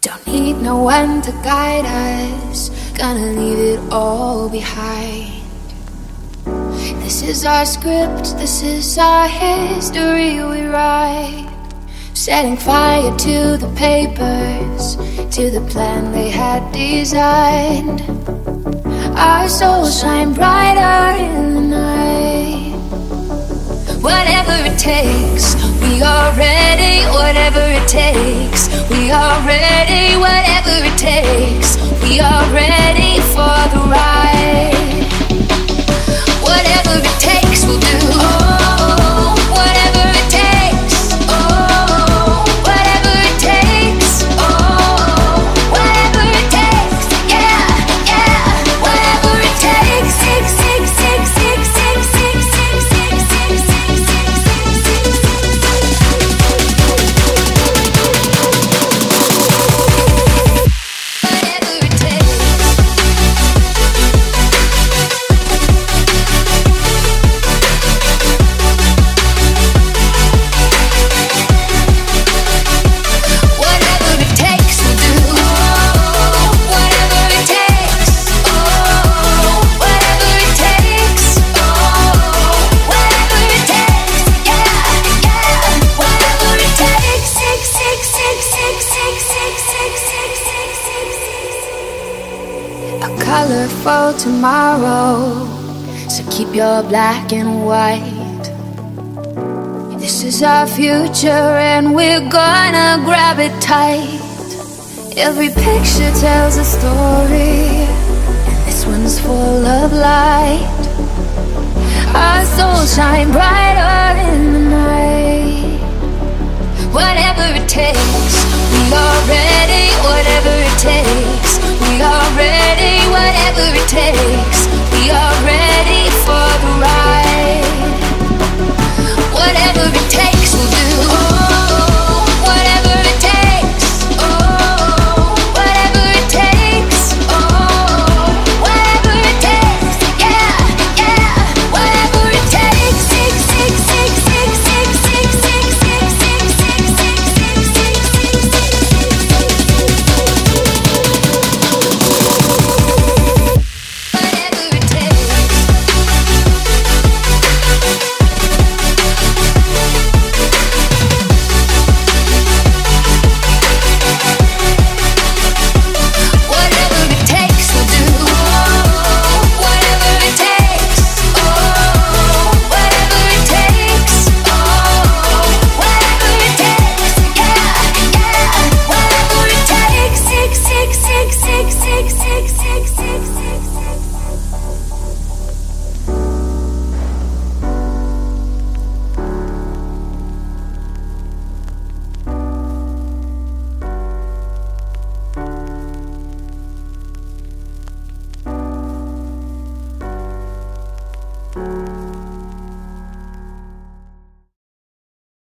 Don't need no one to guide us, gonna leave it all behind. This is our script, this is our history we write. Setting fire to the papers, to the plan they had designed. Our souls shine brighter in the night. Whatever it takes, we are ready. It takes, we are ready. Whatever it takes, we are ready colorful tomorrow. So keep your black and white. This is our future and we're gonna grab it tight. Every picture tells a story, and this one's full of light. Our souls shine brighter in the night. every day.